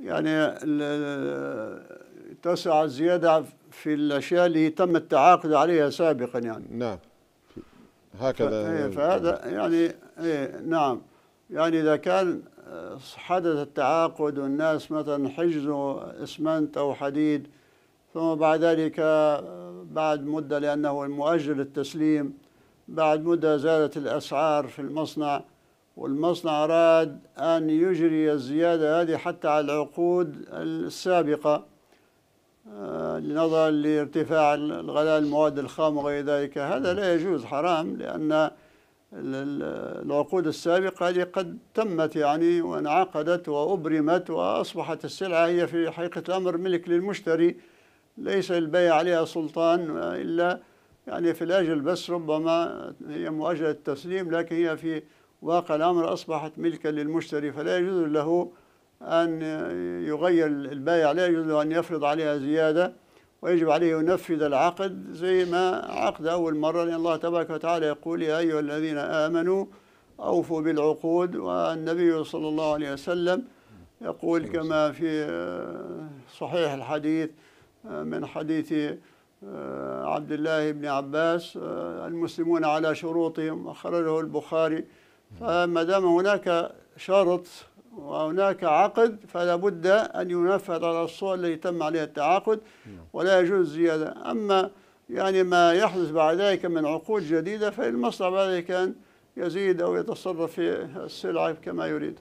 يعني تسع الزيادة في الأشياء اللي تم التعاقد عليها سابقا يعني. نعم. هكذا إيه، فهذا يعني إيه نعم. يعني إذا كان حدث التعاقد والناس مثلا حجزوا إسمنت أو حديد ثم بعد ذلك بعد مدة لأنه مؤجل التسليم بعد مدة زادت الأسعار في المصنع والمصنع أراد أن يجري الزيادة هذه حتى على العقود السابقة نظرا لارتفاع الغلاء المواد الخام وغير ذلك. هذا لا يجوز حرام لأن العقود السابقة هذه قد تمت يعني وانعقدت وأبرمت وأصبحت السلعة هي في حقيقة الأمر ملك للمشتري ليس البيع عليها سلطان إلا يعني في الأجل بس ربما هي مؤجلة التسليم لكن هي في واقع الأمر أصبحت ملكا للمشتري فلا يجوز له أن يغير البائع لا يجوز له أن يفرض عليها زيادة ويجب عليه ينفذ العقد زي ما عقد أول مرة لأن الله تبارك وتعالى يقول يا أيها الذين آمنوا أوفوا بالعقود. والنبي صلى الله عليه وسلم يقول كما في صحيح الحديث من حديث عبد الله بن عباس المسلمون على شروطهم. أخرجه البخاري فما دام هناك شرط وهناك عقد فلا بد أن ينفذ على الصور التي تم عليها التعاقد ولا يجوز زيادة. أما يعني ما يحدث بعد ذلك من عقود جديدة فالمصنع بعد ذلك أن يزيد أو يتصرف في السلعة كما يريد.